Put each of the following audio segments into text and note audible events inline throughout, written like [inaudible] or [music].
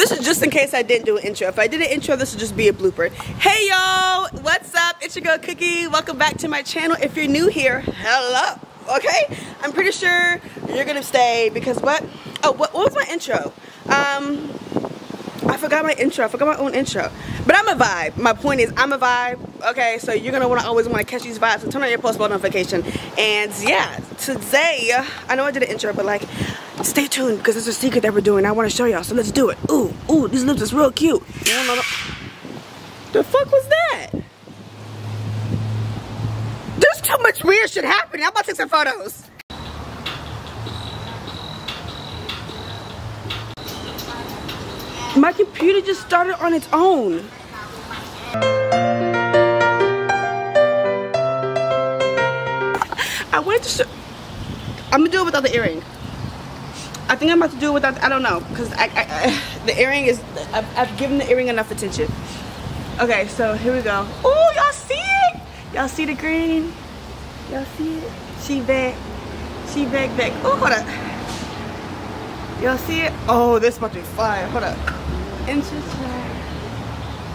This is just in case I didn't do an intro. If I did an intro, this would just be a blooper. Hey y'all, what's up? It's your girl Cookie. Welcome back to my channel. If you're new here, hello. Okay, I'm pretty sure you're gonna stay because what? Oh, what, what was my intro? Um, I forgot my intro. I forgot my own intro. But I'm a vibe. My point is, I'm a vibe. Okay, so you're gonna wanna always wanna catch these vibes. So turn on your post bell notification. And yeah, today, I know I did an intro, but like, stay tuned because it's a secret that we're doing. I wanna show y'all. So let's do it. Ooh, ooh, these lips is real cute. No, no, no. The fuck was that? There's too much weird shit happening. I'm about to take some photos. My computer just started on its own. I'm gonna do it without the earring. I think I'm about to do it without, I don't know, because I, I, I, the earring is, I've, I've given the earring enough attention. Okay, so here we go. Oh, y'all see it? Y'all see the green? Y'all see it? She back. She back back. Oh, hold up. Y'all see it? Oh, this about to be fire. Hold up. Inches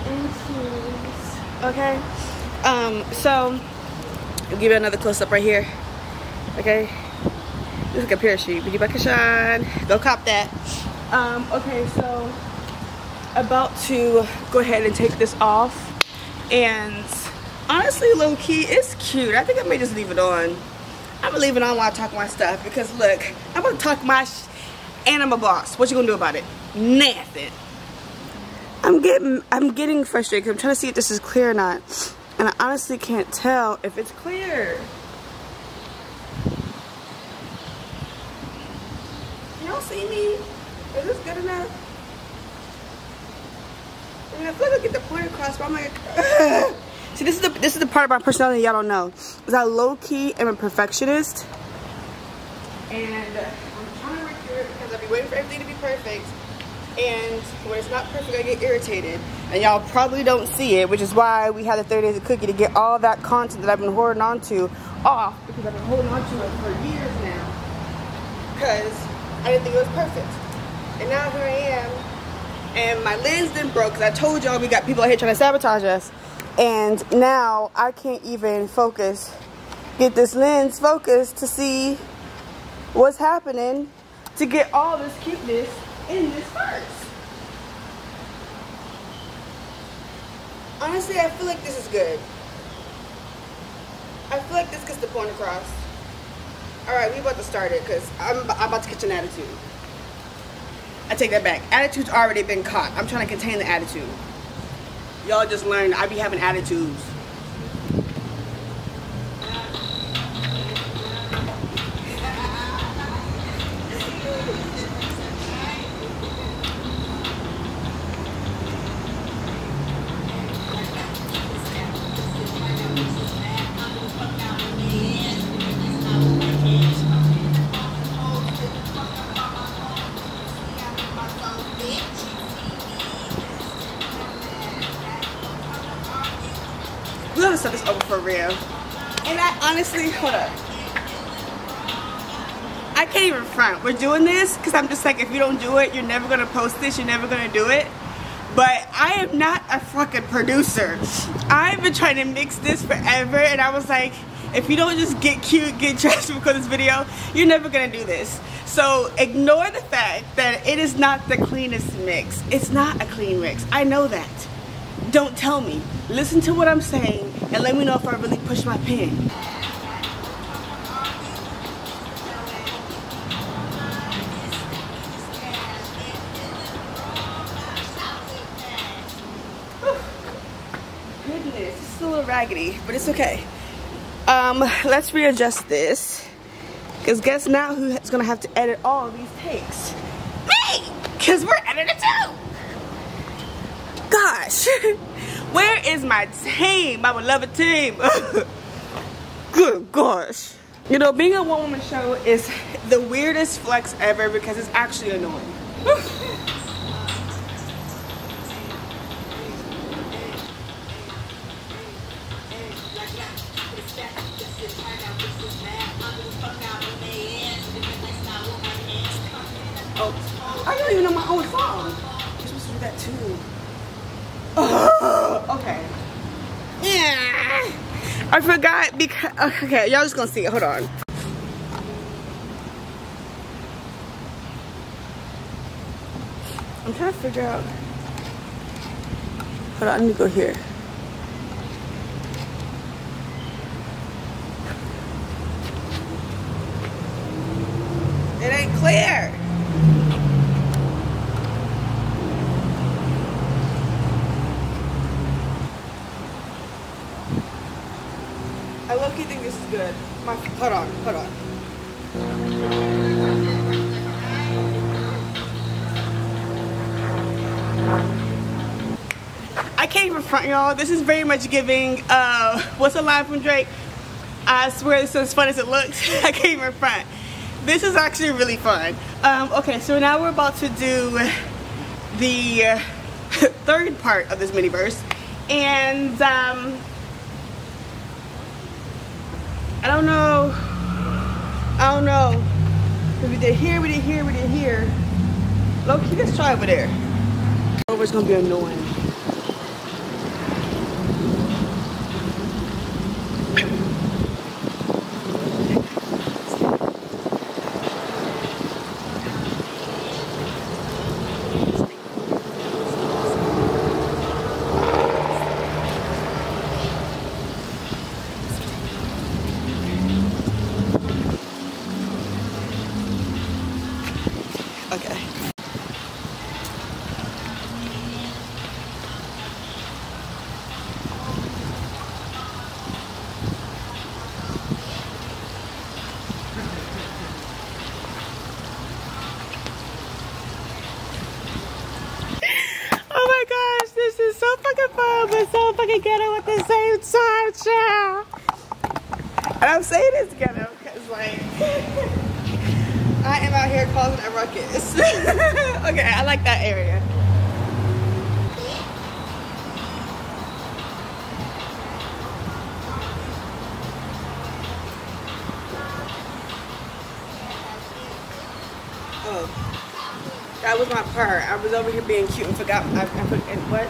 Inches. Okay. Um, so I'll give you another close up right here. Okay. This is like a parachute. But you back a shine. Go cop that. Um, okay, so about to go ahead and take this off. And honestly, low key, it's cute. I think I may just leave it on. I'm gonna leave it on while I talk my stuff because look, I'm gonna talk my and I'm a boss. What you gonna do about it? Nothing. I'm getting I'm getting frustrated I'm trying to see if this is clear or not. And I honestly can't tell if it's clear. Y'all see me? Is this good enough? I mean, I feel like I get the point across, but I'm like, [laughs] see, this is the this is the part of my personality y'all don't know. Is I low key am a perfectionist, and I'm trying to recure it because I be waiting for everything to be perfect. And when it's not perfect, I get irritated. And y'all probably don't see it, which is why we had the 30 days of cookie to get all that content that I've been holding on to off because I've been holding on to it for years now. Because I didn't think it was perfect. And now here I am. And my lens then broke because I told y'all we got people out here trying to sabotage us. And now I can't even focus, get this lens focused to see what's happening to get all this cuteness in this purse. Honestly, I feel like this is good. I feel like this gets the point across. Alright, we about to start it because I'm, I'm about to catch an attitude. I take that back. Attitude's already been caught. I'm trying to contain the attitude. Y'all just learned I be having attitudes. We're gonna start this over for real. And I honestly, hold up. I can't even front. We're doing this because I'm just like, if you don't do it, you're never gonna post this, you're never gonna do it. But I am not a fucking producer. I've been trying to mix this forever and I was like, if you don't just get cute, get [laughs] dressed for this video, you're never gonna do this. So ignore the fact that it is not the cleanest mix. It's not a clean mix. I know that. Don't tell me. Listen to what I'm saying and let me know if I really push my pen. Goodness, it's a raggedy, but it's okay. Um, let's readjust this. Because guess now who's gonna have to edit all these takes? Me! Because we're! Gosh! [laughs] Where is my team? My beloved team. [laughs] Good gosh. You know, being a one woman show is the weirdest flex ever because it's actually annoying. [laughs] I forgot because, uh, okay, y'all just gonna see it, hold on. I'm trying to figure out, hold on, let me go here. It ain't clear. I low-key think this is good. My, hold on, hold on. I can't even front y'all. This is very much giving, uh, [laughs] what's a line from Drake? I swear this is as fun as it looks. [laughs] I can't even front. This is actually really fun. Um, okay, so now we're about to do [laughs] the uh, third part of this mini verse. And, um, I don't know. I don't know. We did here, we did here, we did here. Low key, let's try over there. It's gonna be annoying. Okay. Oh my gosh, this is so fucking fun, but so fucking ghetto at the And I'm saying this ghetto because, like, [laughs] I am out here causing a ruckus. [laughs] okay, I like that area. Oh, that was my part. I was over here being cute and forgot. I, I put and what?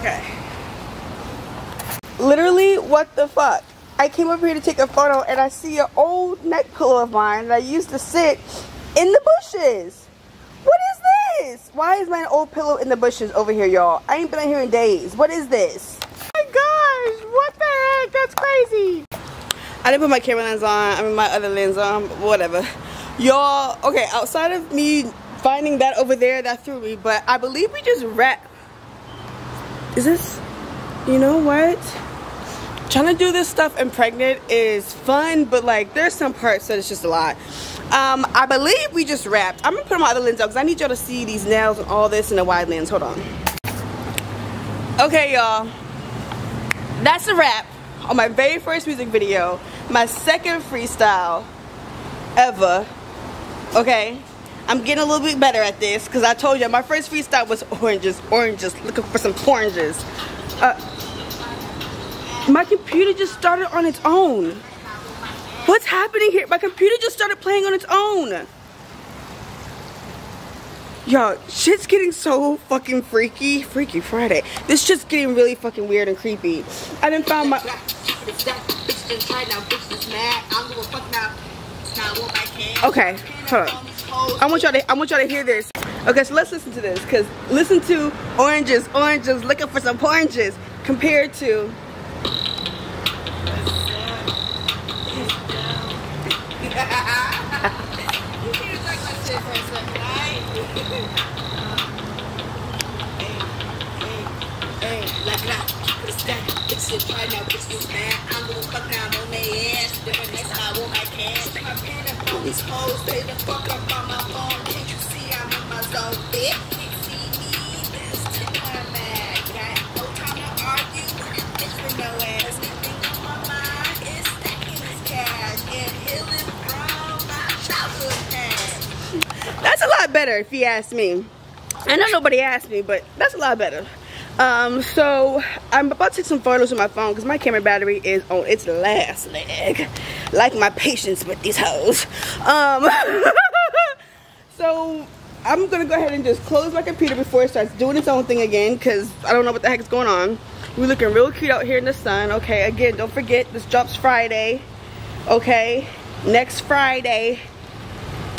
Okay. Literally, what the fuck? I came up here to take a photo and I see an old neck pillow of mine that I used to sit in the bushes. What is this? Why is my old pillow in the bushes over here, y'all? I ain't been out here in days. What is this? Oh my gosh, what the heck? That's crazy. I didn't put my camera lens on. I mean, my other lens on, whatever. Y'all, okay, outside of me finding that over there, that threw me, but I believe we just wrapped is this you know what? Trying to do this stuff and pregnant is fun but like there's some parts that it's just a lot. Um i believe we just wrapped. I'm gonna put my other lens because i need y'all to see these nails and all this in a wide lens. Hold on. Okay y'all. That's a wrap on my very first music video. My second freestyle ever. Okay I'm getting a little bit better at this because I told you my first freestyle was oranges, oranges, looking for some oranges. Uh, my computer just started on its own. What's happening here? My computer just started playing on its own. Yo, shit's getting so fucking freaky. Freaky Friday. This shit's getting really fucking weird and creepy. I didn't find my... Okay, hold on. I want y'all to I want y'all to hear this. Okay, so let's listen to this because listen to oranges, oranges, looking for some oranges compared to shit you mad. I'm gonna down on ass. Different next I want my cash. My pen up on these hoes, the fuck up on my phone. Can't you see I'm in my zone, bitch? Ass. That's a lot better if you ask me. I know nobody asked me, but that's a lot better. Um, so I'm about to take some photos with my phone because my camera battery is on its last leg. Like my patience with these hoes. Um, [laughs] so I'm gonna go ahead and just close my computer before it starts doing its own thing again because I don't know what the heck is going on. We're looking real cute out here in the sun. Okay, again, don't forget this drops Friday. Okay, next Friday.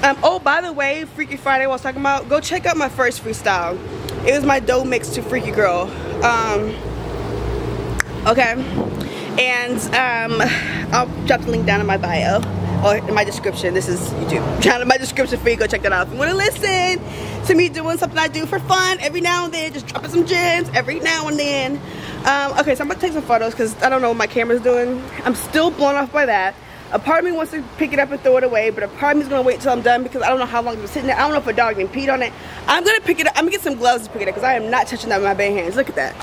Um, oh, by the way, Freaky Friday I was talking about, go check out my first freestyle. It was my dough mix to Freaky Girl. Um, okay. And um, I'll drop the link down in my bio or in my description. This is YouTube. [laughs] Down in my description for you. Go check that out. If you want to listen to me doing something I do for fun every now and then, just dropping some gems every now and then. Um, okay, so I'm going to take some photos because I don't know what my camera's doing. I'm still blown off by that. A part of me wants to pick it up and throw it away, but a part of me is gonna wait till I'm done because I don't know how long it's sitting there. I don't know if a dog even peed on it. I'm gonna pick it up. I'm gonna get some gloves to pick it up because I am not touching that with my bare hands. Look at that.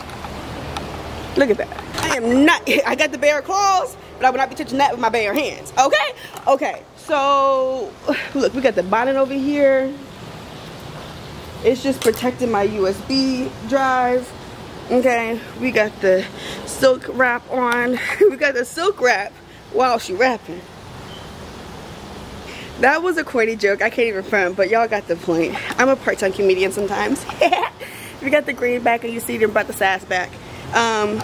Look at that. I am not. [laughs] I got the bare claws, but I will not be touching that with my bare hands. Okay. Okay. So [sighs] look, we got the bonnet over here. It's just protecting my USB drive. Okay. We got the silk wrap on. [laughs] we got the silk wrap while she rapping. That was a corny joke. I can't even front, but y'all got the point. I'm a part-time comedian sometimes. [laughs] we got the green back and you see them brought the sass back. Um,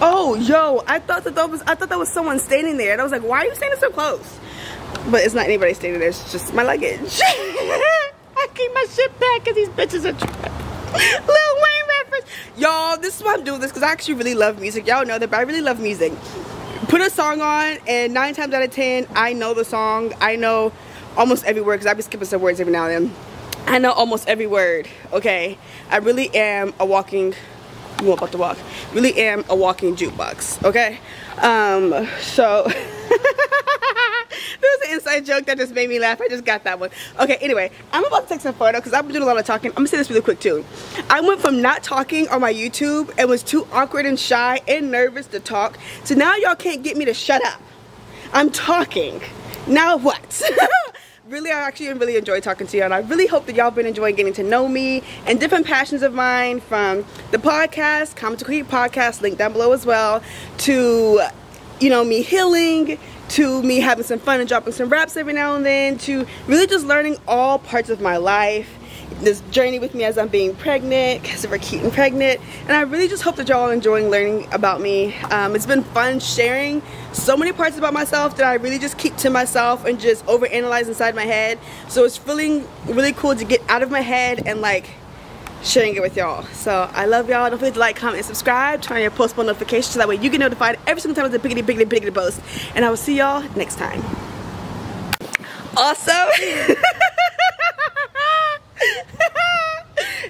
oh, yo, I thought that, that was I thought that was someone standing there. And I was like, why are you standing so close? But it's not anybody standing there. It's just my luggage. [laughs] I keep my shit back because these bitches are. [laughs] Lil Wayne reference. Y'all, this is why I'm doing this because I actually really love music. Y'all know that, but I really love music put a song on and nine times out of ten I know the song. I know almost every word because I be skipping some words every now and then. I know almost every word okay? I really am a walking you about to walk. Really am a walking jukebox okay? Um so [laughs] inside joke that just made me laugh. I just got that one. Okay, anyway, I'm about to take some photo because I've been doing a lot of talking. I'm gonna say this really quick too. I went from not talking on my YouTube and was too awkward and shy and nervous to talk. So now y'all can't get me to shut up. I'm talking. Now what? [laughs] really I actually really enjoy talking to you and I really hope that y'all been enjoying getting to know me and different passions of mine from the podcast, Comments with Cookie podcast, link down below as well, to you know me healing to me having some fun and dropping some raps every now and then to really just learning all parts of my life. This journey with me as I'm being pregnant because we're keeping pregnant. And I really just hope that y'all are enjoying learning about me. Um, it's been fun sharing so many parts about myself that I really just keep to myself and just overanalyze inside my head. So it's feeling really cool to get out of my head and like sharing it with y'all. So I love y'all. Don't forget to like, comment, and subscribe. Turn on your post bell notifications so that way you get notified every single time there's a biggity, biggity, biggity post. And I will see y'all next time. Also, [laughs]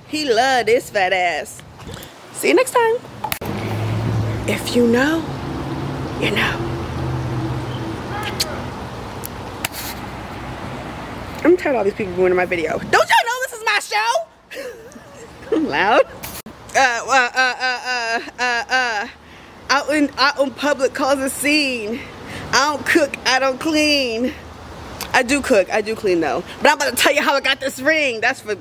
he love this fat ass. See you next time. If you know, you know. I'm tired of all these people ruining my video. Don't y'all know this is my show? [laughs] loud. Uh, uh, uh, uh, uh, uh, uh, out in, out in public cause a scene. I don't cook, I don't clean. I do cook, I do clean though. But I'm about to tell you how I got this ring. That's for